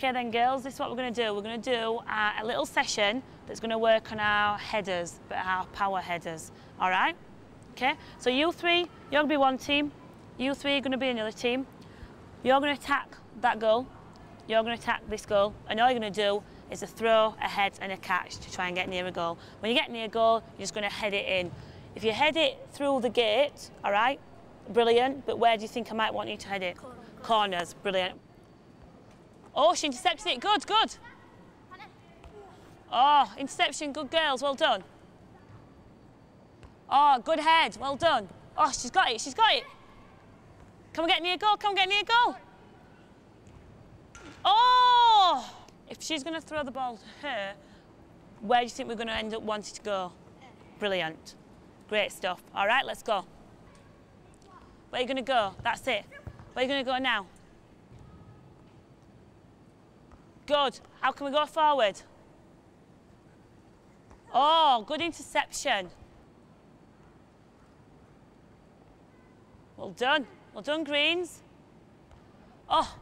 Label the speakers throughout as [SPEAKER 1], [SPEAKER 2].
[SPEAKER 1] Okay then girls, this is what we're going to do. We're going to do uh, a little session that's going to work on our headers, but our power headers, all right? Okay, so you three, you're going to be one team, you three are going to be another team. You're going to attack that goal, you're going to attack this goal, and all you're going to do is a throw, a head and a catch to try and get near a goal. When you get near a goal, you're just going to head it in. If you head it through the gate, all right, brilliant, but where do you think I might want you to head it?
[SPEAKER 2] Corner.
[SPEAKER 1] Corners, brilliant. Oh, she intercepted it, good, good. Oh, interception, good girls, well done. Oh, good head, well done. Oh, she's got it, she's got it. Come and get near goal, come and get near goal. Oh! If she's going to throw the ball to her, where do you think we're going to end up wanting to go? Brilliant. Great stuff. All right, let's go. Where are you going to go? That's it. Where are you going to go now? Good. How can we go forward? Oh, good interception. Well done. Well done, Greens. Oh,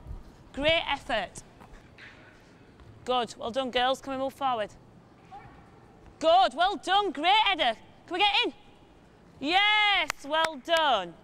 [SPEAKER 1] great effort. Good. Well done, girls. Can we move forward? Good. Well done. Great, Edda. Can we get in? Yes. Well done.